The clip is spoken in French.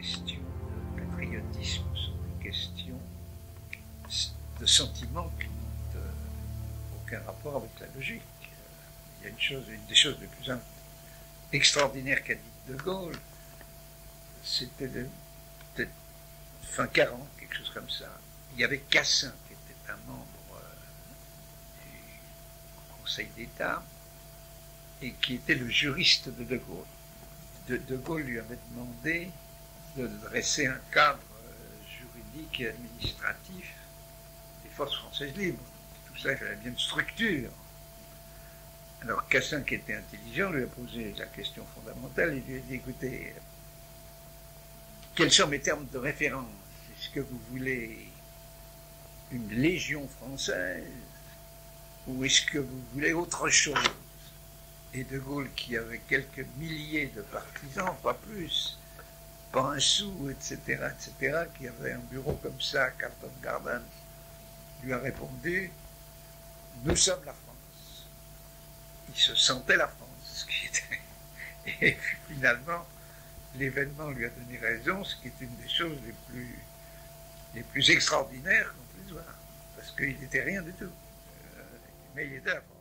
de patriotisme, sont des questions de sentiments qui n'ont euh, aucun rapport avec la logique. Il y a une chose, une des choses les plus extraordinaires qu'a dit De Gaulle, c'était peut-être fin 40, quelque chose comme ça. Il y avait Cassin, qui était un membre euh, du Conseil d'État, et qui était le juriste de De Gaulle. De, Gaulle lui avait demandé de dresser un cadre euh, juridique et administratif des forces françaises libres. Tout ça, il fallait bien une structure. Alors Cassin, qui était intelligent, lui a posé la question fondamentale. Il lui a dit, écoutez, quels sont mes termes de référence? Est-ce que vous voulez une légion française? Ou est-ce que vous voulez autre chose? Et De Gaulle, qui avait quelques milliers de partisans, pas plus, un sou, etc., etc., qui avait un bureau comme ça à Carlton Gardens, lui a répondu Nous sommes la France. Il se sentait la France, ce qui était. Et finalement, l'événement lui a donné raison, ce qui est une des choses les plus, extraordinaires qu'on puisse voir. Parce qu'il n'était rien du tout. Euh, mais il était la.